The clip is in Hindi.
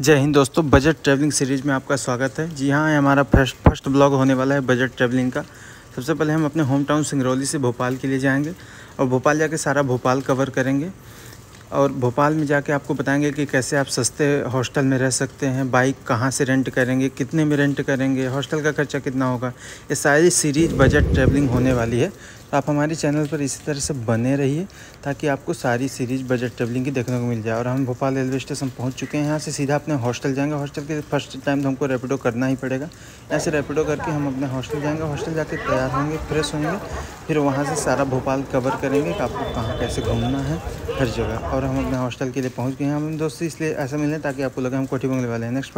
जय हिंद दोस्तों, बजट ट्रैवलिंग सीरीज़ में आपका स्वागत है। जी हाँ हमारा फ़र्स्ट फ़र्स्ट ब्लॉग होने वाला है बजट ट्रैवलिंग का। सबसे पहले हम अपने होम टाउन सिंगरौली से भोपाल के लिए जाएँगे और भोपाल जाके सारा भोपाल कवर करेंगे। और भोपाल में जाके आपको बताएँगे कि कैसे आप सस्ते हॉस्टल में रह सकते हैं बाइक कहाँ से रेंट करेंगे, कितने में रेंट करेंगे हॉस्टल का खर्चा कितना होगा। ये सारी सीरीज़ बजट ट्रैवलिंग होने वाली है। तो आप हमारे चैनल पर इसी तरह से बने रहिए ताकि आपको सारी सीरीज़ बजट ट्रेवलिंग की देखने को मिल जाए। और हम भोपाल रेलवे स्टेशन पहुँच चुके हैं। यहाँ से सीधा अपने हॉस्टल जाएँगे। हॉस्टल के फ़र्स्ट टाइम तो हमको रैपिडो करना ही पड़ेगा। यहाँ से रैपिडो करके हम अपने हॉस्टल जाएँगे। हॉस्टल जाके तैयार होंगे, फ्रेश होंगे। फिर वहाँ से सारा भोपाल कवर करेंगे कि आपको कहाँ कैसे घूमना है हर जगह। और हम अपने हॉस्टल के लिए पहुँच गए हैं। हम दोस्त इसलिए ऐसा मिले ताकि आपको लगे हम कोठी बंगले वाले हैं। नेक्स्ट